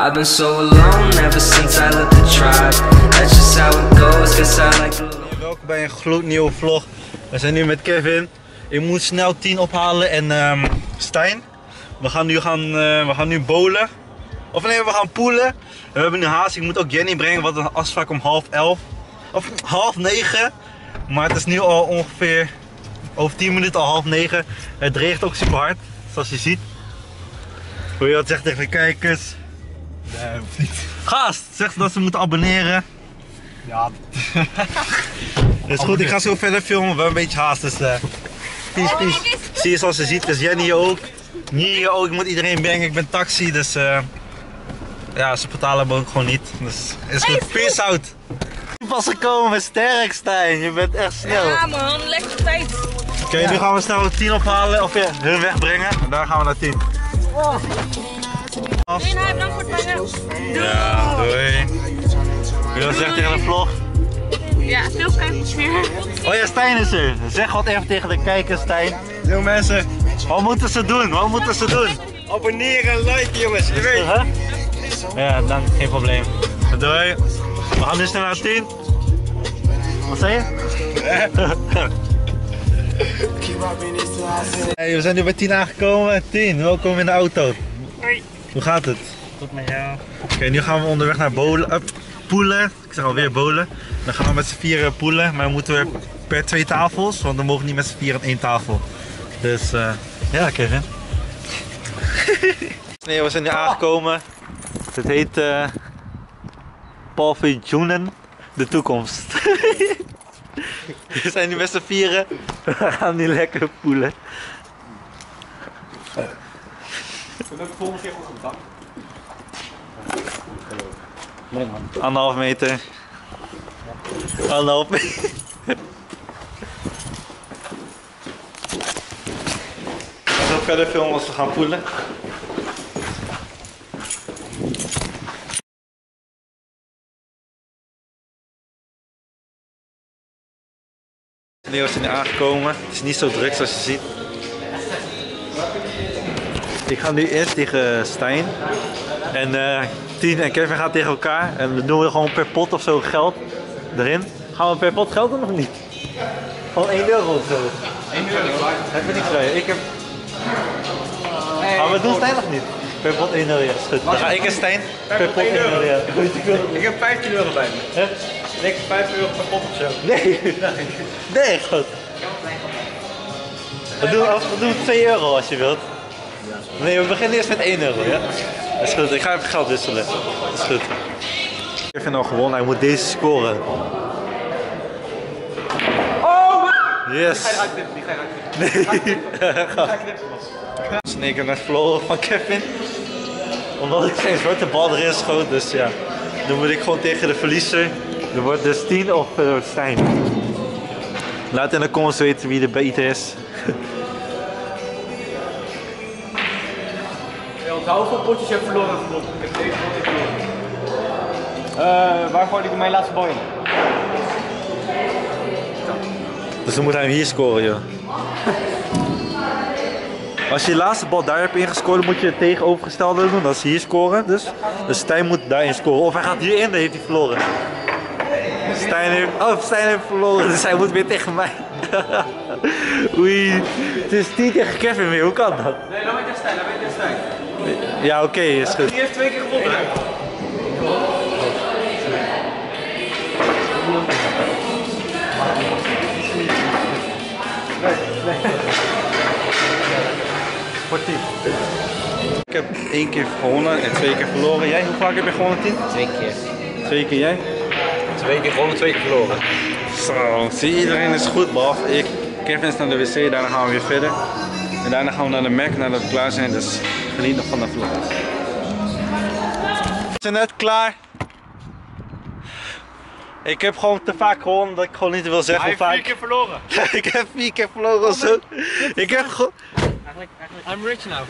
I've been so alone ever since I left the tribe. That's just how it goes, guess I like Welkom bij een gloednieuwe vlog. We zijn nu met Kevin. Ik moet snel 10 ophalen en ehm Stijn. We gaan nu gaan, eh, we gaan nu bowlen. Of nee, we gaan poelen. We hebben nu haast. Ik moet ook Jenny brengen, wat een afspraak om half elf. Of half negen. Maar het is nu al ongeveer over 10 minuten al half negen. Het regent ook super hard, zoals je ziet. Wil je wat zeggen tegen de kijkers? Nee, hoeft niet. Gast, zeg dat ze moeten abonneren. Ja, Is goed, ik ga zo verder filmen. We hebben een beetje haast, dus. eh peace, peace. Zie je zoals je ziet, dus Jenny hier ook. Niet hier ook, ik moet iedereen brengen. Ik ben taxi, dus. eh ja, ze betalen me ook gewoon niet. Dus is goed. Peace out. Pas gekomen, sterk Stijn. Je bent echt snel. Ja man, lekker tijd. Oké, nu gaan we snel de 10 ophalen, of ja, hun wegbrengen. En daar gaan we naar 10. Af. Rena, bedankt voor het brengen. Ja, doei. Wil je wat zeggen tegen de vlog? Ja, veel kijkers weer. Oh ja, Stijn is er. Zeg wat even tegen de kijkers, Stijn. Yo mensen. Wat moeten ze doen? Wat moeten ze doen? abonneren en liken jongens, je weet. Huh? Ja, dan geen probleem. Doei. We gaan nu snel naar 10. Wat zei je? Hey, we zijn nu bij 10 aangekomen. 10, welkom in de auto. Hoi. Hoe gaat het? Tot met jou. Oké, nu gaan we onderweg naar bolen, uh, poelen. Ik zeg alweer bolen. Dan gaan we met z'n vieren poelen, maar dan moeten we per twee tafels, want we mogen niet met z'n vieren aan één tafel. Dus eh, ja, Kevin. nee, we zijn nu aangekomen. Het heet eh Paviljoenen, de toekomst. we zijn nu met z'n vieren. We gaan nu lekker poelen. Anderhalf meter. Anderhalf meter. We gaan verder filmen als we gaan poelen. We zijn nu aangekomen. Het is niet zo druk zoals je ziet. Ik ga nu eerst tegen Stijn. En eh Tien en Kevin gaan tegen elkaar. En dan doen we gewoon per pot of zo geld erin. Gaan we per pot geld doen of niet? Gewoon 1 euro of zo. 1 euro? Heb je niks bij? Ik heb... Maar we doen Stijn nog niet? Per pot 1 euro, ja. goed. Dan ga ik en Stijn per pot 1 euro, ja. Ik heb 15 euro bij me. Hè? Ik 5 euro per pot of zo. Nee. Nee, goed. We doen, we doen 2 euro als je wilt. Nee, we beginnen eerst met 1 euro, ja? Dat is goed, ik ga even geld wisselen. Dat is goed. Kevin al gewonnen, hij moet deze scoren. Oh! Yes! Die ga je Nee. Nee, ik heb net verloren van Kevin. Omdat ik geen zwarte bal erin schoot, dus ja. Dan moet ik gewoon tegen de verliezer. Er wordt dus 10 of uh, Stijn. Laat in de comments weten wie de beter is. Onthoud hoeveel potjes je hebt verloren en gewonnen. Ik heb deze pot verloren. Uh, waar gooi ik mijn laatste bal in? Dus dan moet hij hem hier scoren, joh. Als je je laatste bal daar hebt ingescoord, dan moet je het tegenovergestelde doen. Dat is hier scoren, dus. Dus Stijn moet daarin scoren. Of hij gaat hierin, dan heeft hij verloren. Stijn heeft, oh, Stijn heeft verloren, dus hij moet weer tegen mij. Oei, het is 10 tegen Kevin weer, hoe kan dat? Nee, dan ben ik Stijn, dan ben ik Stijn. Ja, oké, is goed. Die heeft twee keer gewonnen. Sportief. Ik heb één keer gewonnen en twee keer verloren. Jij, hoe vaak heb je gewonnen, Tien? Twee keer. Twee keer jij? Twee keer gewonnen, twee keer verloren. Zo, zie iedereen is goed, behalve ik. Kevin is naar de wc, daarna gaan we weer verder. En daarna gaan we naar de Mac nadat we klaar zijn, dus geniet nog van de vlog. We zijn net klaar. Ik heb gewoon te vaak gewonnen dat ik gewoon niet wil zeggen Hij heeft vier keer verloren. ik heb vier keer verloren zo. Ik heb gewoon... Eigenlijk, eigenlijk, I'm rich now.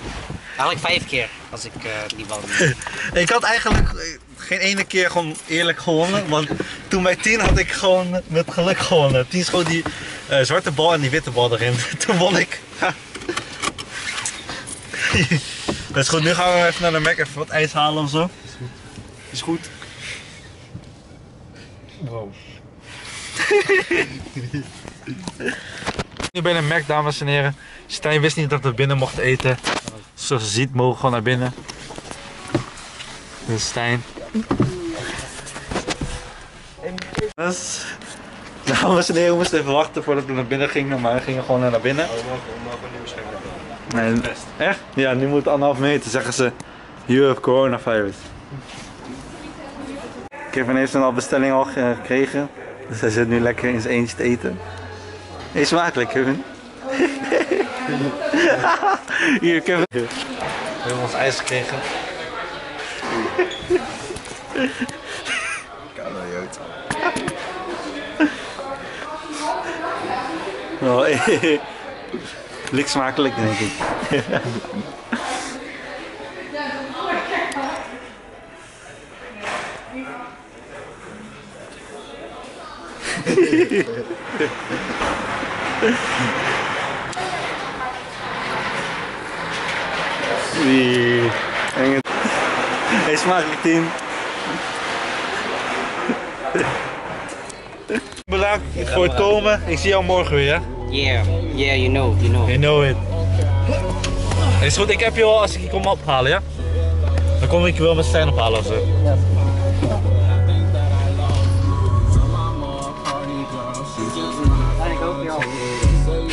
eigenlijk vijf keer als ik eh, die bal Ik had eigenlijk eh, geen ene keer gewoon eerlijk gewonnen. Want toen bij 10 had ik gewoon met geluk gewonnen. 10 schoot die eh, zwarte bal en die witte bal erin. Toen won ik. Dat is goed, nu gaan we even naar de Mac even wat ijs halen of zo. Is goed. Wow. nu bij de Mac, dames en heren. Stijn wist niet dat we binnen mochten eten. Zoals je ziet, mogen we gewoon naar binnen. Dit is Stijn. Dus, dames en heren, we moesten even wachten voordat we naar binnen gingen, maar we gingen gewoon naar binnen. Nee, echt? Ja, nu moet het anderhalf meter, zeggen ze. You have coronavirus. Kevin heeft een al bestelling al gekregen, dus hij zit nu lekker in zijn eentje te eten. Eet smakelijk, Kevin. Hier, Kevin. We hebben ons ijs gekregen. Oh, Lik smakelijk, denk ik. Die enge. Hey, smakelijk team. Bedankt voor het komen. Ik zie jou morgen weer. Yeah, yeah, you know, you know. You know it. Is goed, ik heb je wel als ik je kom ophalen, ja? Dan kom ik je wel met Stijn ophalen of zo.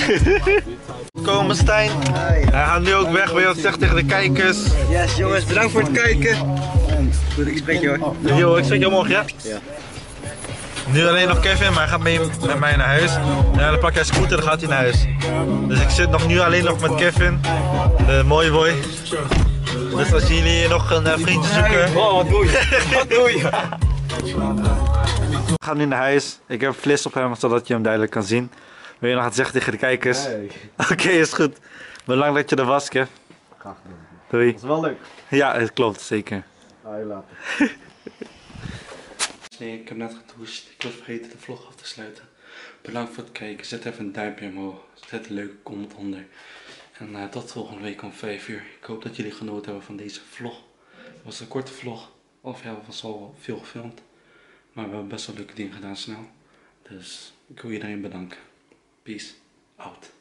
Komen Stijn. Hij gaat nu ook weg. Wil je wat zeggen tegen de kijkers? Yes, jongens, bedankt voor het kijken. Goed, ik spreek je hoor. Yo, ik spreek jou morgen, ja? Ja. Nu alleen nog Kevin, maar hij gaat mee met mij naar huis. Ja, dan pak hij scooter en dan gaat hij naar huis. Dus ik zit nog nu alleen nog met Kevin, de mooie boy. Dus als jullie nog een eh, vriendje zoeken... Oh, wat doe je? Wat doe je? We gaan nu naar huis. Ik heb flis op hem, zodat je hem duidelijk kan zien. Wil je nog wat zeggen tegen de kijkers? Oké, is goed. Bedankt dat je er was, Kev. Graag gedaan. Doei. Dat is wel leuk. Ja, het klopt, zeker. Ah, je later. Nee, ik heb net gedoucht. Ik was vergeten de vlog af te sluiten. Bedankt voor het kijken. Zet even een duimpje omhoog. Zet een leuke comment onder. En eh, tot volgende week om 5 uur. Ik hoop dat jullie genoten hebben van deze vlog. Het was een korte vlog. Of ja, was al veel gefilmd. Maar we hebben best wel leuke dingen gedaan snel. Dus ik wil iedereen bedanken. Peace out.